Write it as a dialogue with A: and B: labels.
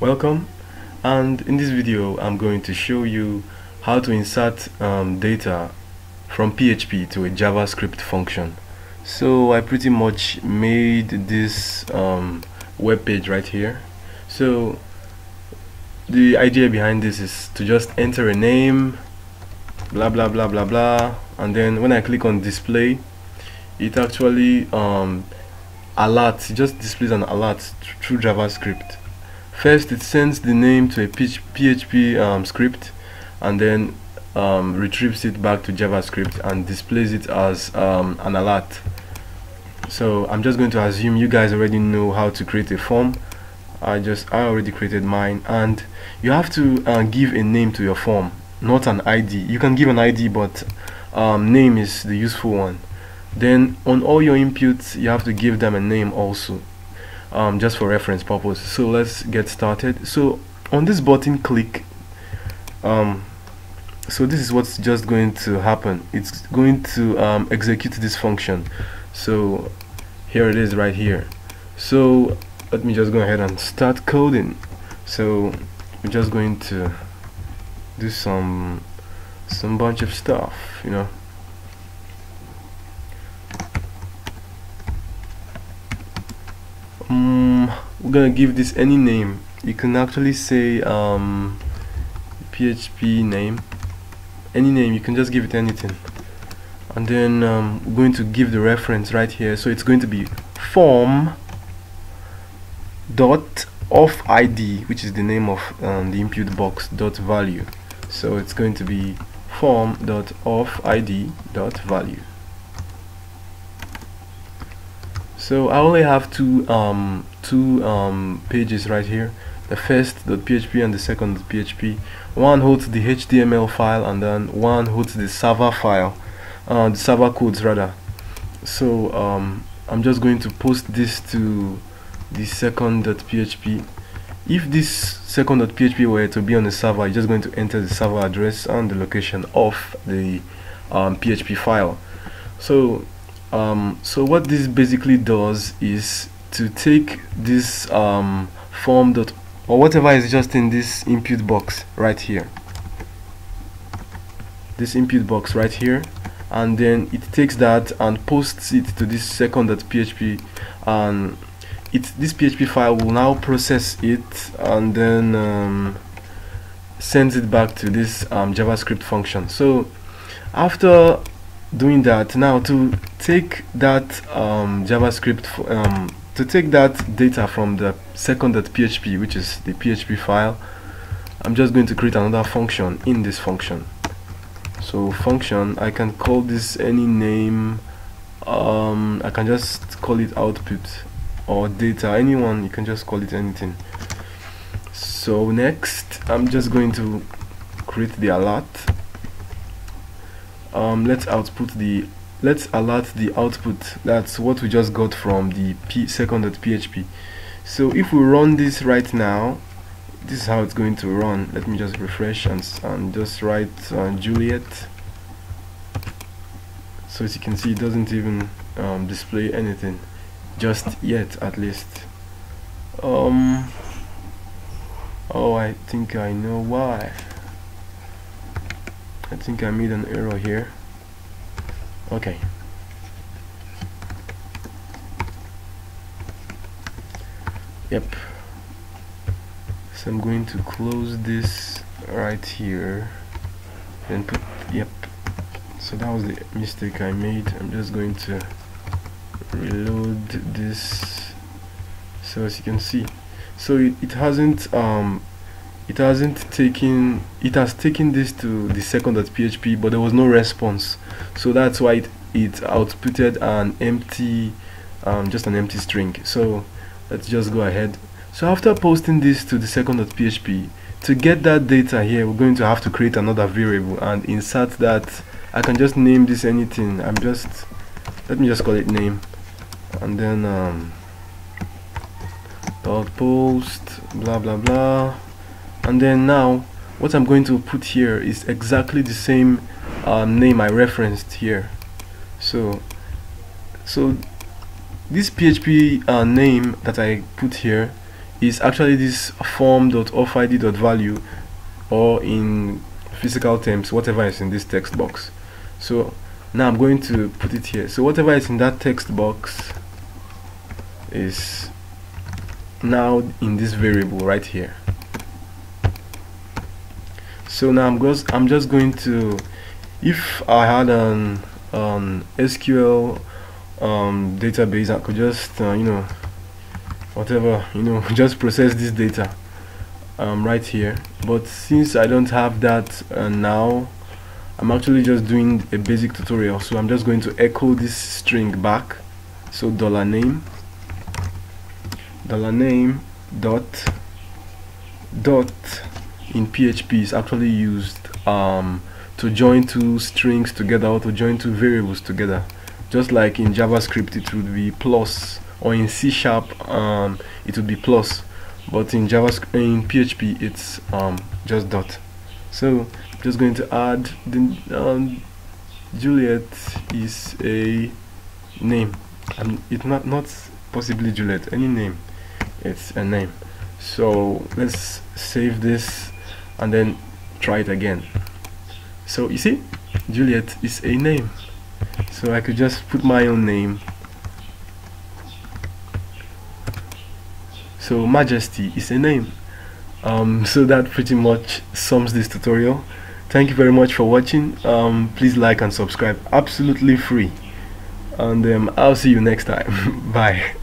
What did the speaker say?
A: welcome. And in this video I'm going to show you how to insert um, data from PHP to a JavaScript function. So I pretty much made this um, web page right here. So the idea behind this is to just enter a name blah blah blah blah blah. And then when I click on display it actually um, alerts it just displays an alert through JavaScript first it sends the name to a PHP um, script and then um, retrieves it back to JavaScript and displays it as um, an alert. So I'm just going to assume you guys already know how to create a form. I just I already created mine and you have to uh, give a name to your form not an ID you can give an ID but um, name is the useful one. Then on all your inputs you have to give them a name also um, just for reference purpose so let's get started. So on this button click um, so this is what's just going to happen. It's going to um, execute this function. So here it is right here. So let me just go ahead and start coding. So we're just going to do some some bunch of stuff you know um, we're gonna give this any name. You can actually say um, PHP name. Any name you can just give it anything. And then um, we're going to give the reference right here. So it's going to be form dot of id which is the name of um, the input box dot value. So it's going to be form dot of id dot value. So I only have two um, two um, pages right here. The first .php and the second .php one holds the HTML file and then one holds the server file uh, the server codes rather. So um, I'm just going to post this to the second .php if this second .php were to be on the server you're just going to enter the server address and the location of the um, PHP file. So um, so what this basically does is to take this um, form dot or whatever is just in this input box right here. This input box right here. And then it takes that and posts it to this second.php and it this PHP file will now process it and then um, sends it back to this um, JavaScript function. So after doing that now to take that um, JavaScript um, to take that data from the second.php which is the PHP file I'm just going to create another function in this function. So function I can call this any name um, I can just call it output or data anyone you can just call it anything. So next I'm just going to create the alert. Um, let's output the let's alert the output. That's what we just got from the p second.php so if we run this right now this is how it's going to run. Let me just refresh and, and just write uh, Juliet. So as you can see it doesn't even um, display anything. Just yet at least. Um oh I think I know why. I think I made an error here okay. Yep. So I'm going to close this right here and put yep. So that was the mistake I made. I'm just going to reload this so as you can see. So it, it hasn't um it hasn't taken it has taken this to the second.php but there was no response. So that's why it, it outputted an empty um, just an empty string. So let's just go ahead. So after posting this to the second.php to get that data here we're going to have to create another variable. And insert that. I can just name this anything. I'm just let me just call it name. And then um, dot post blah blah blah and then now what I'm going to put here is exactly the same um, name I referenced here. So so this PHP uh, name that I put here is actually this form.offid.value or in physical terms whatever is in this text box. So now I'm going to put it here. So whatever is in that text box is now in this variable right here so now I'm just I'm just going to if I had an, an SQL um, database I could just uh, you know whatever you know just process this data um, right here. But since I don't have that uh, now I'm actually just doing a basic tutorial. So I'm just going to echo this string back. So dollar name dollar name dot dot in PHP is actually used um, to join two strings together or to join two variables together. Just like in JavaScript it would be plus or in C sharp um, it would be plus. But in JavaScript in PHP it's um, just dot. So just going to add the um, Juliet is a name. And it's not not possibly Juliet any name. It's a name. So let's save this and then try it again. So you see Juliet is a name. So I could just put my own name. So majesty is a name. Um, so that pretty much sums this tutorial. Thank you very much for watching. Um, please like and subscribe. Absolutely free. And um, I'll see you next time. Bye